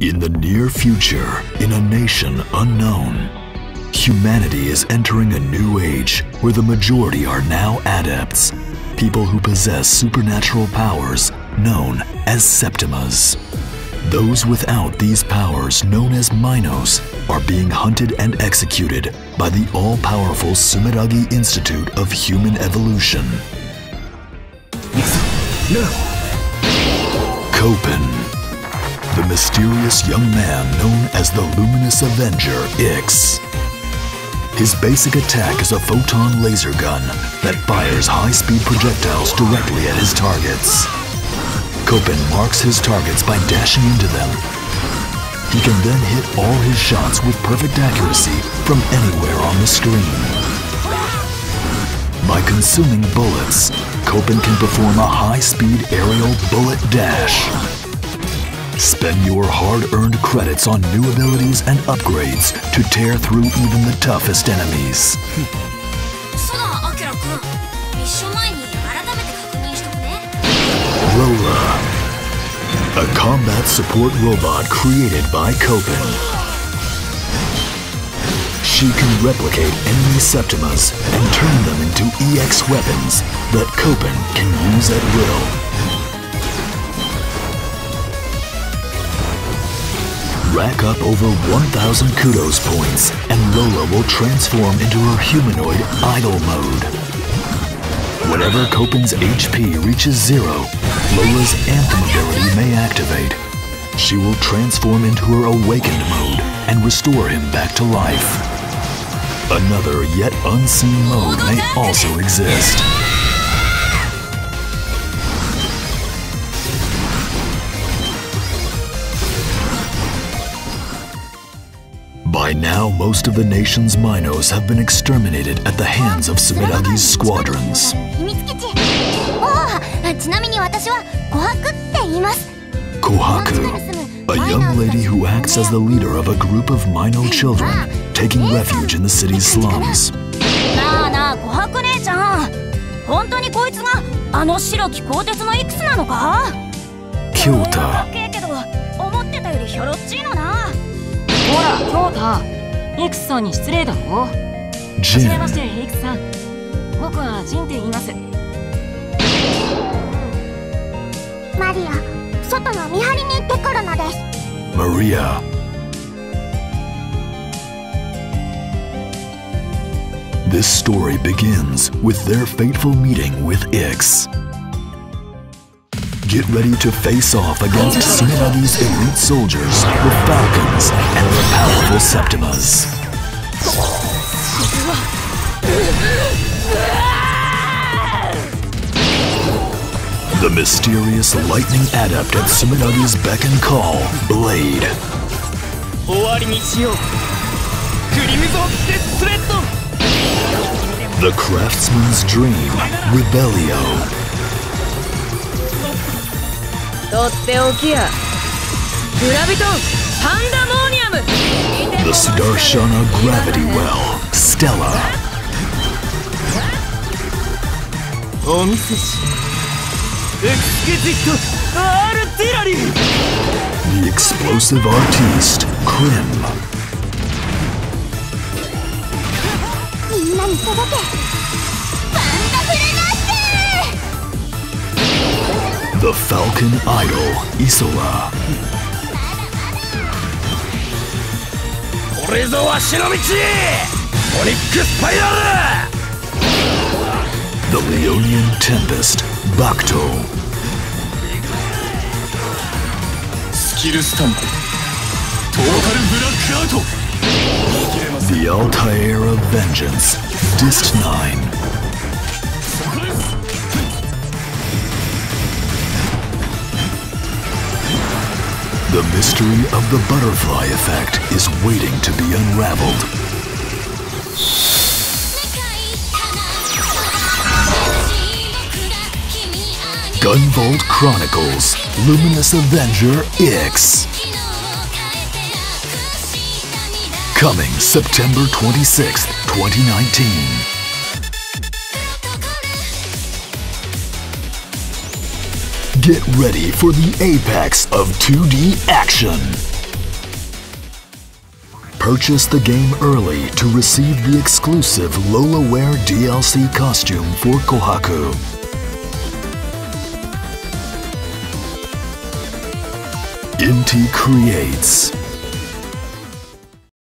In the near future, in a nation unknown, humanity is entering a new age where the majority are now adepts, people who possess supernatural powers known as Septimas. Those without these powers, known as Minos, are being hunted and executed by the all-powerful Sumeragi Institute of Human Evolution. Copen mysterious young man known as the Luminous Avenger Ix. His basic attack is a photon laser gun that fires high-speed projectiles directly at his targets. Copen marks his targets by dashing into them. He can then hit all his shots with perfect accuracy from anywhere on the screen. By consuming bullets, Copen can perform a high-speed aerial bullet dash Spend your hard-earned credits on new abilities and upgrades to tear through even the toughest enemies. Hmm. Lola, a combat support robot created by Copen. She can replicate enemy Septimas and turn them into EX weapons that Copen can use at will. Rack up over 1,000 kudos points, and Lola will transform into her humanoid idle mode. Whenever Copen's HP reaches zero, Lola's Anthem ability may activate. She will transform into her awakened mode and restore him back to life. Another yet unseen mode may also exist. By now, most of the nation's Minos have been exterminated at the hands of Sumeragi's squadrons. Kohaku, a young lady who acts as the leader of a group of Mino children taking refuge in the city's slums. なあなあ、琥珀姉ちゃん本当にこいつがあの白き鋼鉄のイクスなのか京太けど思ってたよりひょろっちいのな ほら京太イクスさんに失礼だろ。ジン。はじめましてイクスさん。僕はジンって言います。マリア外の見張りに行ってくるのです。Maria. This story begins with their fateful meeting with Ix. Get ready to face off against Tsunagi's elite soldiers, the Falcons, and the powerful Septimas. The mysterious lightning adept at Sumeragi's beck and call, Blade. The craftsman's dream, Rebellio. とっておきやグラビトンパンダモーニアム The Sudarshana Gravity Well, Stella. お見せしエクスケジット R ティラリー The explosive artiste, Krim. みんなに届け The Falcon Idol, Isola. これぞわしの道オニックスパイラル The Leonian Tempest, Bakto. スキルスタンプトータルブラックアウト The Altair of Vengeance, Dist 9. The mystery of the butterfly effect is waiting to be unraveled. Gunvolt Chronicles, Luminous Avenger iX. Coming September 26th, 2019. Get ready for the apex of 2D action. Purchase the game early to receive the exclusive LolaWare DLC costume for Kohaku. Inti Creates